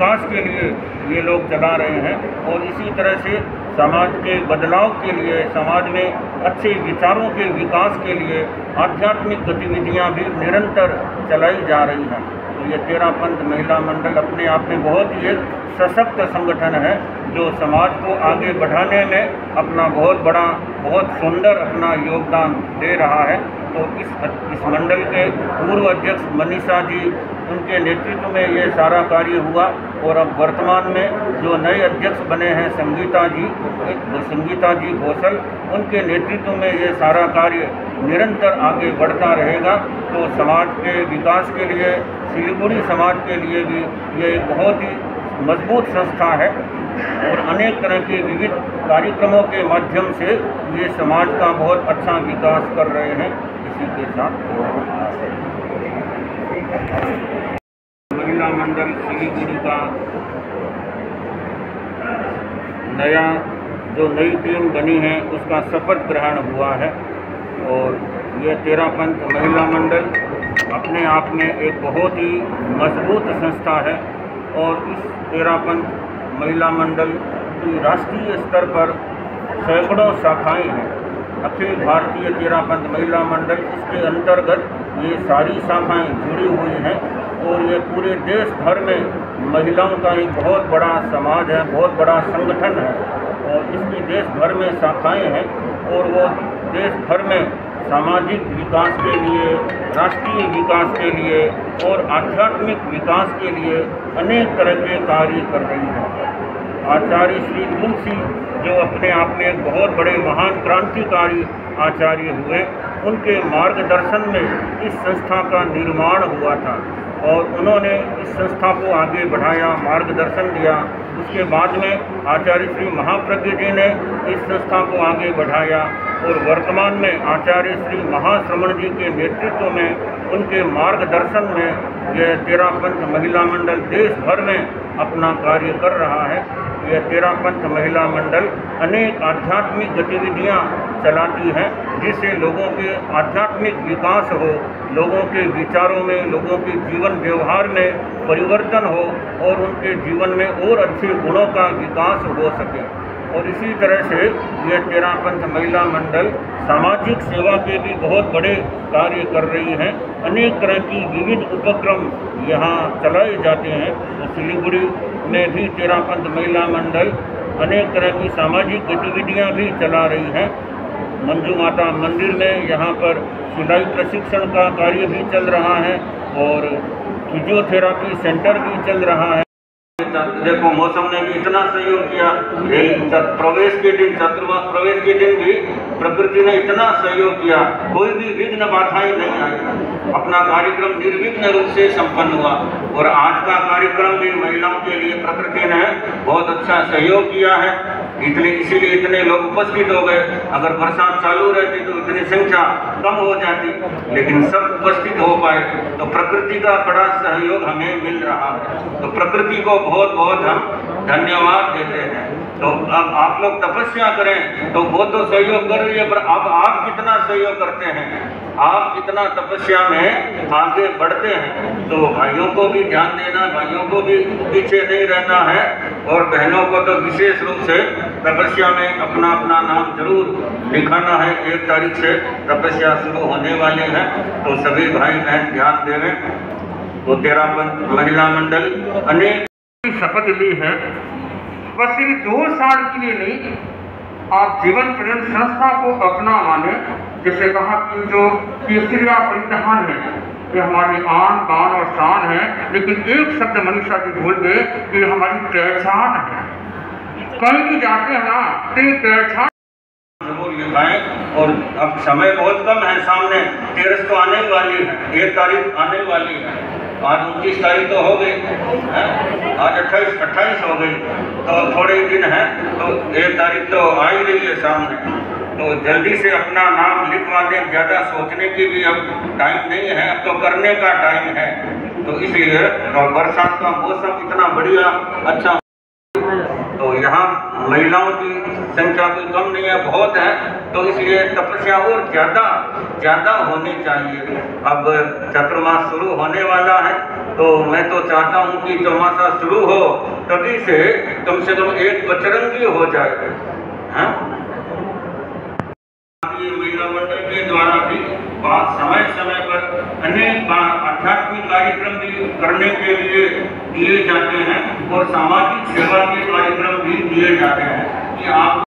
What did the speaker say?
विकास के लिए ये लोग चला रहे हैं और इसी तरह से समाज के बदलाव के लिए, समाज में अच्छे विचारों के विकास के लिए आध्यात्मिक गतिविधियाँ भी निरंतर चलाई जा रही हैं। तो ये तेरा पंथ महिला मंडल अपने आप में बहुत ही एक सशक्त संगठन है, जो समाज को आगे बढ़ाने में अपना बहुत बड़ा, बहुत सुंदर अपना योगदान दे रहा है। तो इस इस मंडल के पूर्व अध्यक्ष मनीषा जी, उनके नेतृत्व में ये सारा कार्य हुआ और अब वर्तमान में जो नए अध्यक्ष बने हैं संगीता जी संगीता जी घोषल, उनके नेतृत्व में ये सारा कार्य निरंतर आगे बढ़ता रहेगा। तो समाज के विकास के लिए, सिलीगुड़ी समाज के लिए भी ये बहुत ही मज़बूत संस्था है और अनेक तरह के विविध कार्यक्रमों के माध्यम से ये समाज का बहुत अच्छा विकास कर रहे हैं। के साथ महिला मंडल सिलीगुड़ी का नया जो नई टीम बनी है, उसका शपथ ग्रहण हुआ है। और ये तेरापंथ महिला मंडल अपने आप में एक बहुत ही मज़बूत संस्था है। और इस तेरापंथ महिला मंडल की राष्ट्रीय स्तर पर सैकड़ों शाखाएँ हैं। अखिल भारतीय तेरापंथ महिला मंडल, इसके अंतर्गत ये सारी शाखाएँ जुड़ी हुई हैं और ये पूरे देश भर में महिलाओं का एक बहुत बड़ा समाज है, बहुत बड़ा संगठन है और इसकी देश भर में शाखाएँ हैं और वो देश भर में सामाजिक विकास के लिए, राष्ट्रीय विकास के लिए और आध्यात्मिक विकास के लिए अनेक तरह के कार्य कर रही है। आचार्य श्री मुंशी जो अपने आप में एक बहुत बड़े महान क्रांतिकारी आचार्य हुए, उनके मार्गदर्शन में इस संस्था का निर्माण हुआ था और उन्होंने इस संस्था को आगे बढ़ाया, मार्गदर्शन दिया। उसके बाद में आचार्य श्री महाप्रज्ञ जी ने इस संस्था को आगे बढ़ाया और वर्तमान में आचार्य श्री महाश्रमण जी के नेतृत्व में, उनके मार्गदर्शन में यह तेरा तेरापंथ महिला मंडल देश भर में अपना कार्य कर रहा है। यह तेरापंथ महिला मंडल अनेक आध्यात्मिक गतिविधियाँ चलाती हैं, जिससे लोगों के आध्यात्मिक विकास हो, लोगों के विचारों में, लोगों के जीवन व्यवहार में परिवर्तन हो और उनके जीवन में और अच्छे गुणों का विकास हो सके। और इसी तरह से यह तेरापंथ महिला मंडल सामाजिक सेवा के भी बहुत बड़े कार्य कर रही हैं। अनेक तरह की विविध उपक्रम यहाँ चलाए जाते हैं। सिलीगुड़ी में भी चिरापंथ महिला मंडल अनेक तरह की सामाजिक गतिविधियाँ भी चला रही हैं। मंजू माता मंदिर में यहाँ पर सिलाई प्रशिक्षण का कार्य भी चल रहा है और फिजियोथेरापी सेंटर भी चल रहा है। देखो, मौसम ने भी इतना सहयोग किया। प्रवेश के दिन, चतुर्मास प्रवेश के दिन भी प्रकृति ने इतना सहयोग किया। कोई भी विघ्न बाधाएँ नहीं आई। अपना कार्यक्रम निर्विघ्न रूप से संपन्न हुआ। और आज का कार्यक्रम भी महिलाओं के लिए प्रकृति ने बहुत अच्छा सहयोग किया है। इतने, इसीलिए इतने लोग उपस्थित हो गए। अगर बरसात चालू रहती तो इतनी संख्या कम हो जाती। लेकिन सब उपस्थित हो पाए तो प्रकृति का बड़ा सहयोग हमें मिल रहा है। तो प्रकृति को बहुत बहुत हम धन्यवाद देते हैं। तो अब आप लोग तपस्या करें तो वो तो सहयोग कर रही है, पर अब आप कितना सहयोग करते हैं? आप कितना तपस्या में आगे बढ़ते हैं। तो भाइयों को भी ध्यान देना, भाइयों को भी पीछे नहीं रहना है। और बहनों को तो विशेष रूप से तपस्या में अपना अपना नाम ज़रूर लिखाना है। एक तारीख से तपस्या शुरू होने वाली है। तो सभी भाई बहन ध्यान देवें तो तेरा महिला मंडल अनेक शपथ ली है। बस सिर्फ़ दो साल के लिए नहीं, आप जीवन पर्यंत संस्था को अपना माने, जैसे कहा कि जो केसरिया परिधान है, ये हमारी आन बान और शान है। लेकिन एक शब्द मनीषा जी भूल गए कि हमारी पहचान है। कहीं भी जाते हैं ना तो ये पहचान ज़रूर और अब समय बहुत कम है सामने तेरस तो आने वाली है एक तारीख आने वाली है आज उनतीस तारीख तो हो गई आज अट्ठाईस अट्ठाईस हो गई तो थोड़े दिन हैं तो एक तारीख तो आ ही रही है सामने तो जल्दी से अपना नाम लिखवा दें ज़्यादा सोचने की भी अब टाइम नहीं है अब तो करने का टाइम है तो इसलिए बरसात का मौसम इतना बढ़िया अच्छा महिलाओं की संख्या कोई कम नहीं है, बहुत है तो इसलिए तपस्या और ज़्यादा ज़्यादा होनी चाहिए। अब चतुर्मास शुरू होने वाला है तो मैं तो चाहता हूँ कि चौमासा शुरू हो, तभी से कम से कम एक बचरंगी हो जाए। हाँ? महिला मंडल के द्वारा भी बात समय समय पर अनेक बार आध्यात्मिक कार्यक्रम भी करने के लिए दिए जाते हैं और सामाजिक सेवा के कार्यक्रम भी दिए जाते हैं कि आप